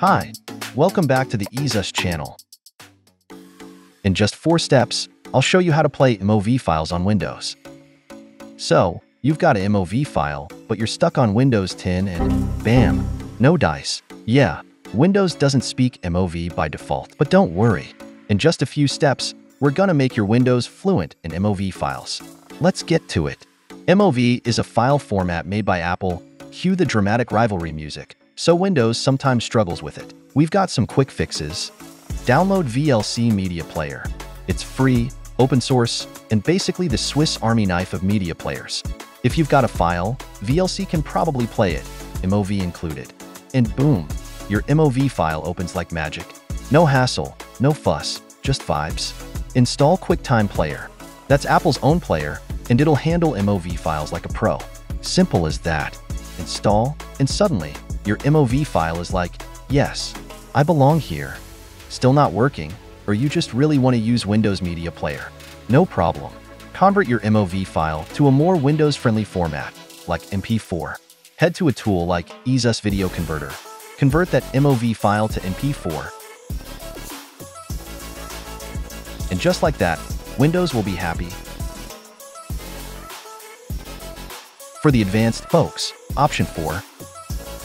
Hi, welcome back to the EaseUS channel. In just four steps, I'll show you how to play MOV files on Windows. So, you've got a MOV file, but you're stuck on Windows 10 and bam, no dice. Yeah, Windows doesn't speak MOV by default, but don't worry. In just a few steps, we're gonna make your Windows fluent in MOV files. Let's get to it. MOV is a file format made by Apple, cue the dramatic rivalry music, so Windows sometimes struggles with it. We've got some quick fixes. Download VLC Media Player. It's free, open source, and basically the Swiss Army knife of media players. If you've got a file, VLC can probably play it, MOV included. And boom, your MOV file opens like magic. No hassle, no fuss, just vibes. Install QuickTime Player. That's Apple's own player, and it'll handle MOV files like a pro. Simple as that. Install, and suddenly, your MOV file is like, yes, I belong here. Still not working, or you just really want to use Windows Media Player. No problem. Convert your MOV file to a more Windows-friendly format, like MP4. Head to a tool like EaseUS Video Converter. Convert that MOV file to MP4. And just like that, Windows will be happy. For the advanced folks, option 4,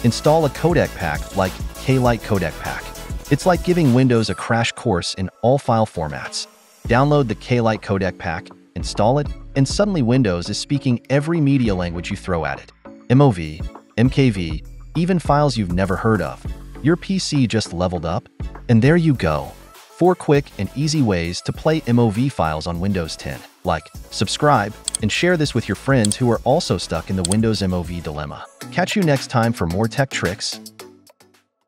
install a codec pack like K-Lite Codec Pack. It's like giving Windows a crash course in all file formats. Download the K-Lite Codec Pack, install it, and suddenly Windows is speaking every media language you throw at it. MOV, MKV, even files you've never heard of. Your PC just leveled up, and there you go. Four quick and easy ways to play MOV files on Windows 10. Like, subscribe, and share this with your friends who are also stuck in the Windows MOV dilemma. Catch you next time for more tech tricks,